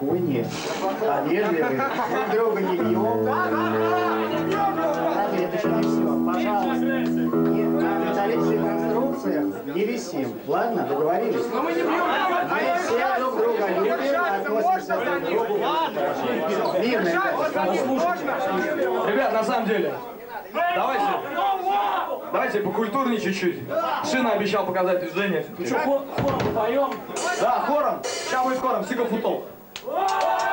Поспокойнее, повежливые, друг друга не бьем. Разве это еще не все? Пожалуйста, не, на металлических конструкциях не висим. Ладно, договорились? Но мы не бьем! Мы все друг друга любим, относимся друг к другу. Мирно. Ребят, на самом деле, давайте, давайте покультурнее чуть-чуть. Шина обещал показать движение. Ну что, хор, хором поем? Да, хором. Сейчас будет хором, сикофутол. We Uou!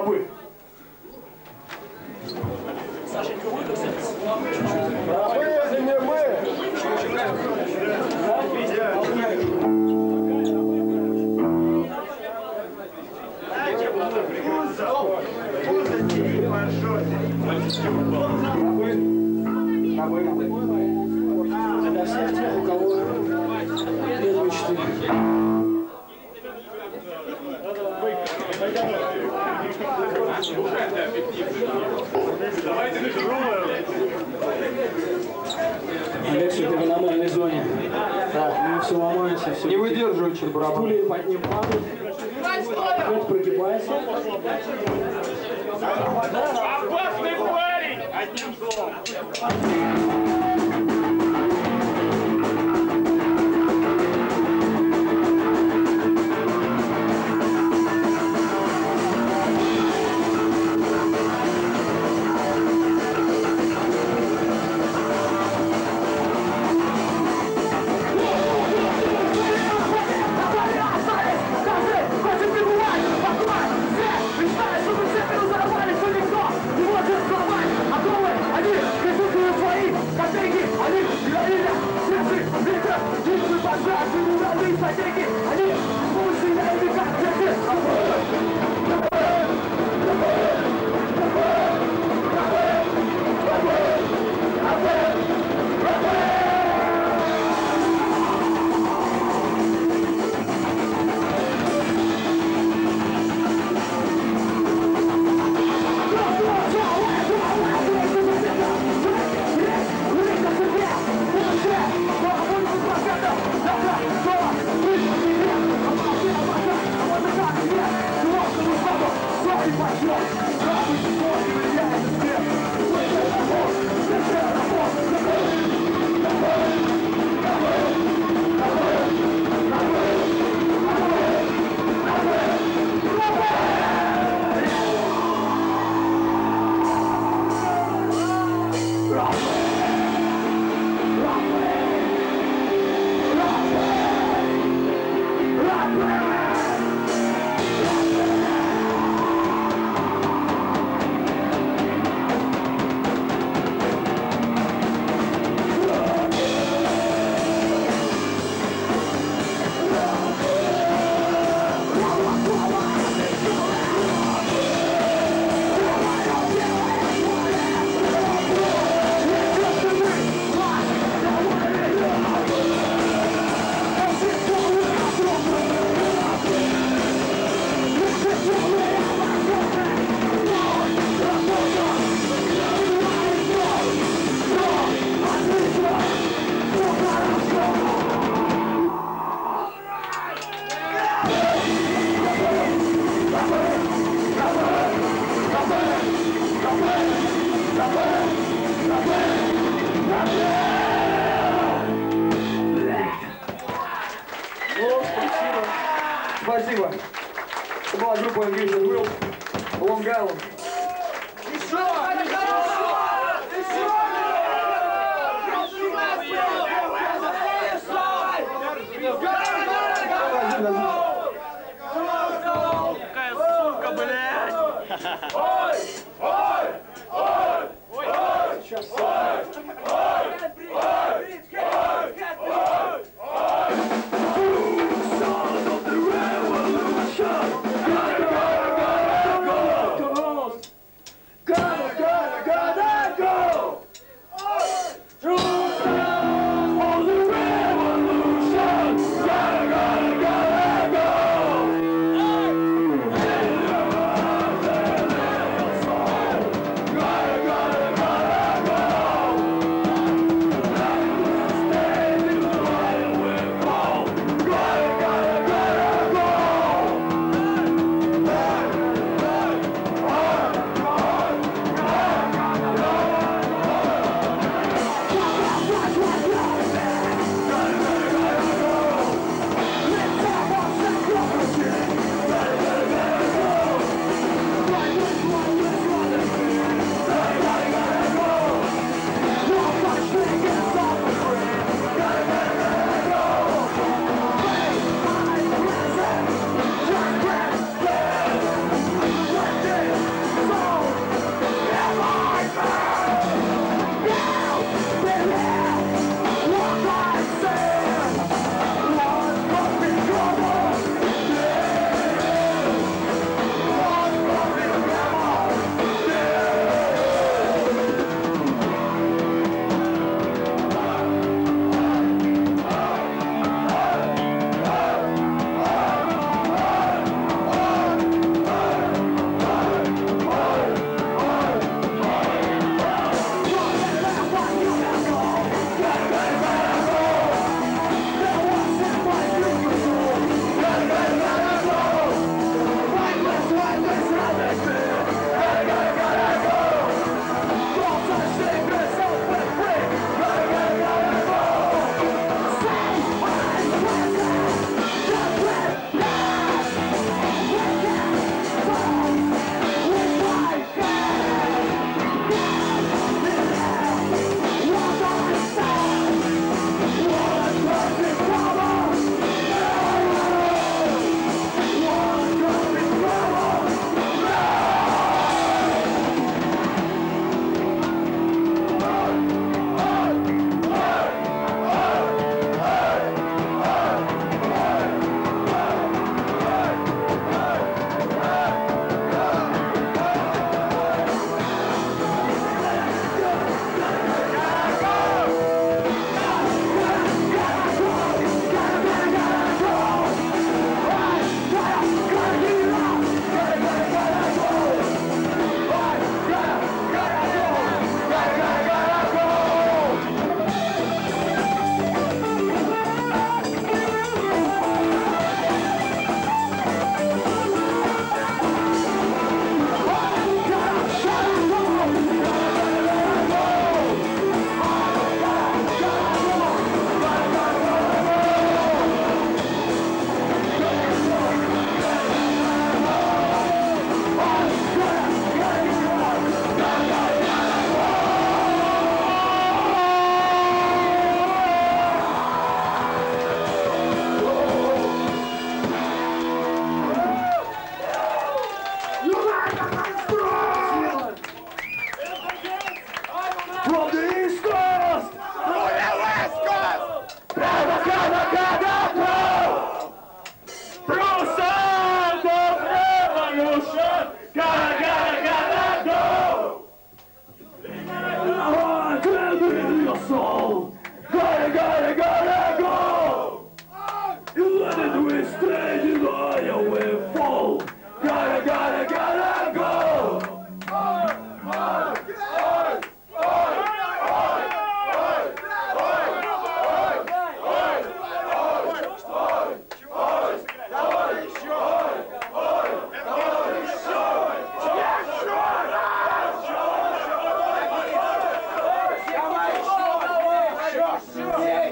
собой ломаешься все. Не выдерживаю черт брат, Стулья под ним падают. Опять прогибайся. Опасный парень! Одним словом.